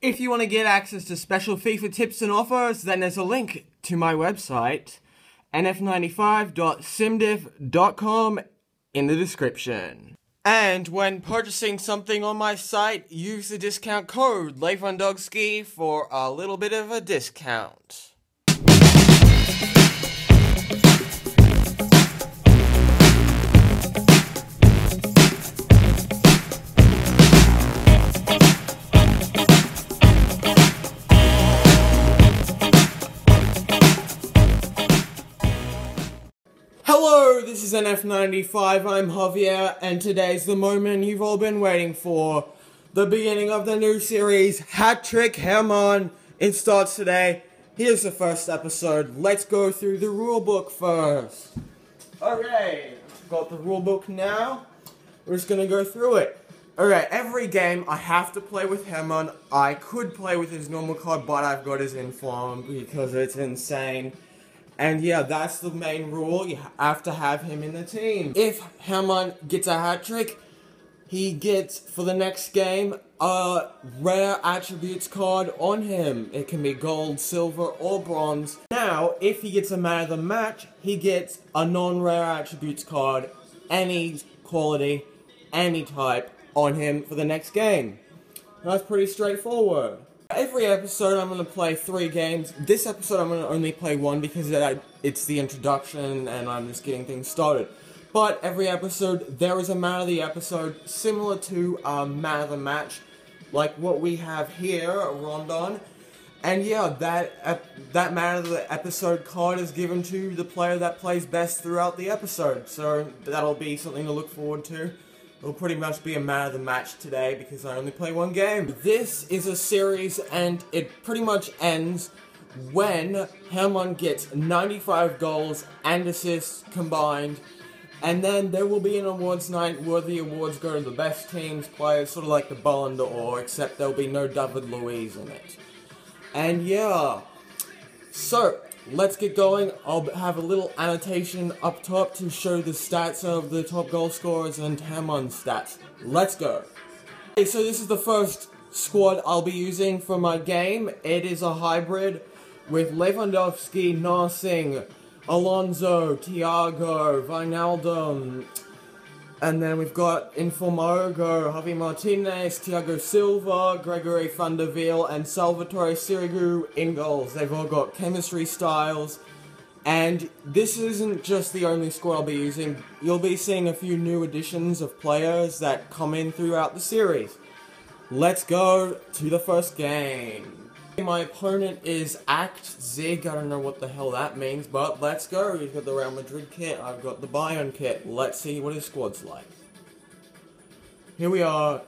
If you want to get access to special FIFA tips and offers, then there's a link to my website, nf95.simdiff.com, in the description. And when purchasing something on my site, use the discount code Leifundowski for a little bit of a discount. Hello, this is NF95. I'm Javier, and today's the moment you've all been waiting for. The beginning of the new series, Hat Trick Herrmann. It starts today. Here's the first episode. Let's go through the rulebook first. Alright, got the rulebook now. We're just gonna go through it. Alright, every game I have to play with Herrmann. I could play with his normal card, but I've got his inform because it's insane. And yeah, that's the main rule. You have to have him in the team. If Herrmann gets a hat trick, he gets, for the next game, a rare attributes card on him. It can be gold, silver, or bronze. Now, if he gets a man of the match, he gets a non-rare attributes card, any quality, any type, on him for the next game. That's pretty straightforward. Every episode I'm going to play three games. This episode I'm going to only play one because it's the introduction and I'm just getting things started. But every episode there is a man of the episode similar to a man of the match, like what we have here, Rondon. And yeah, that that man of the episode card is given to the player that plays best throughout the episode. So that'll be something to look forward to. It'll pretty much be a man of the match today because I only play one game. This is a series and it pretty much ends when Herrmann gets 95 goals and assists combined. And then there will be an awards night where the awards go to the best teams, players, sort of like the Ballon d'Or, except there'll be no David Luiz in it. And yeah, so let's get going. I'll have a little annotation up top to show the stats of the top goal scorers and Herrmann's stats. Let's go. Okay, so this is the first squad I'll be using for my game. It is a hybrid with Lewandowski, Narsing, Alonso, Thiago, Wijnaldum, and then we've got Inform Aogo, Javi Martinez, Thiago Silva, Gregory van der Wiel, and Salvatore Sirigu in goals. They've all got chemistry styles. And this isn't just the only squad I'll be using. You'll be seeing a few new additions of players that come in throughout the series. Let's go to the first game. My opponent is Act Zig. I don't know what the hell that means, but let's go. He's got the Real Madrid kit. I've got the Bayern kit. Let's see what his squad's like. Here we are.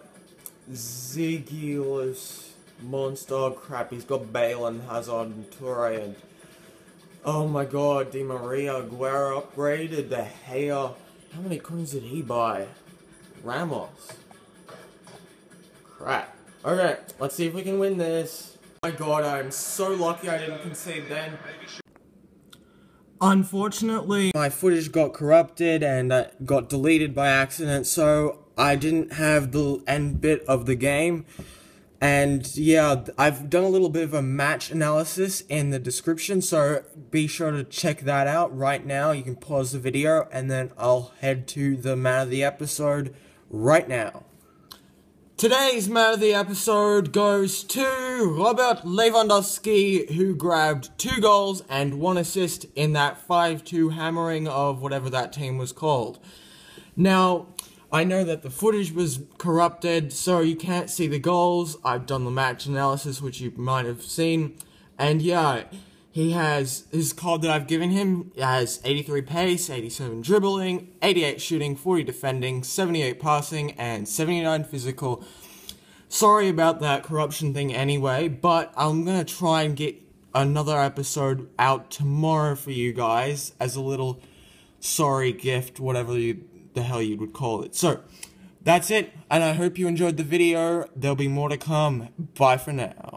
Zigulus Monster. Crap, he's got Bale and Hazard and Toure and... Oh my god, Di Maria. Agüero upgraded. De Gea. How many coins did he buy? Ramos. Crap. Okay, let's see if we can win this. My god, I'm so lucky I didn't concede then. Unfortunately, my footage got corrupted and uh, got deleted by accident, so I didn't have the end bit of the game. And yeah, I've done a little bit of a match analysis in the description, so be sure to check that out right now. You can pause the video, and then I'll head to the man of the episode right now. Today's man of the episode goes to Robert Lewandowski, who grabbed two goals and one assist in that 5-2 hammering of whatever that team was called. Now, I know that the footage was corrupted, so you can't see the goals. I've done the match analysis, which you might have seen. And yeah, he has his card that I've given him has 83 pace, 87 dribbling, 88 shooting, 40 defending, 78 passing, and 79 physical. Sorry about that corruption thing anyway, but I'm gonna try and get another episode out tomorrow for you guys as a little sorry gift, whatever you, the hell you would call it. So, that's it, and I hope you enjoyed the video. There'll be more to come. Bye for now.